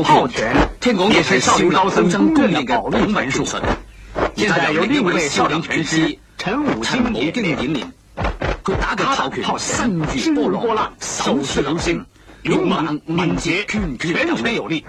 套拳，天拱也是少林高僧公认的宝门门术。现在由另一位少林拳师陈武金某定引领，可打个套拳，三句波浪，手次流星，勇猛敏捷，拳拳有力。